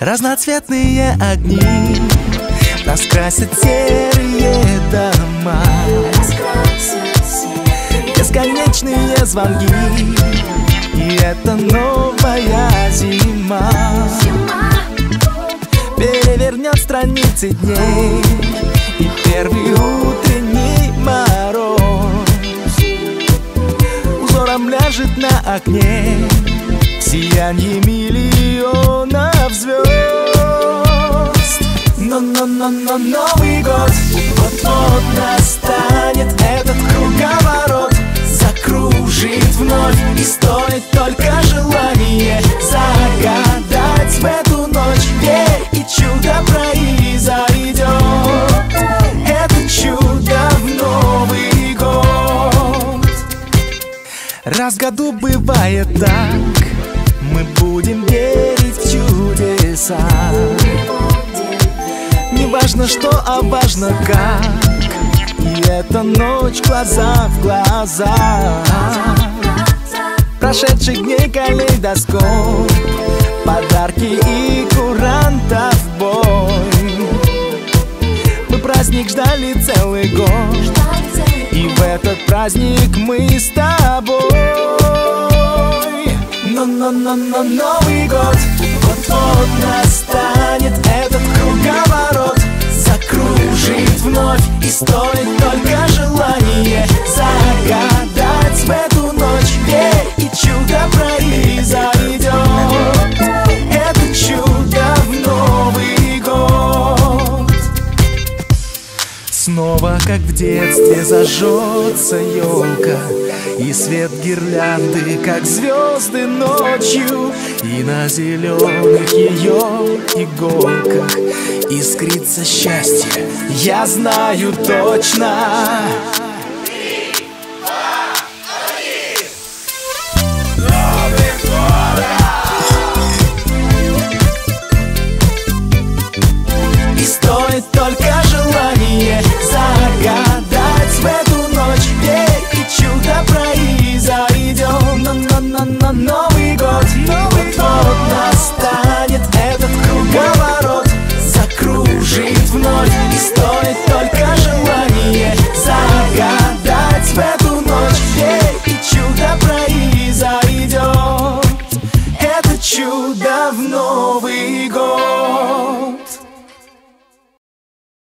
Разноцветные огни Раскрасят серые дома. Бесконечные звонки. И это новая зима Перевернет страницы дней. И первый утренний мороз Узором ляжет на окне. Сияние миллионов звезд. Но-но-но-но Новый год Вот-вот настанет. Этот круговорот Закружит вновь. И стоит только Раз в году бывает так мы будем верить в чудеса. Не важно что, а важно как И эта ночь глаза в глаза. Прошедших дней калейдоскоп Подарки и курантов бой. Мы праздник ждали целый год И в этот праздник мы с но-но-но-но Новый год Вот-вот настанет этот круговорот Закружит вновь и стоит только желание Загадать Снова, как в детстве, зажжется елка. И свет гирлянды, как звезды ночью. И на зеленых ее иголках Искрится счастье, я знаю точно Давно в Новый год.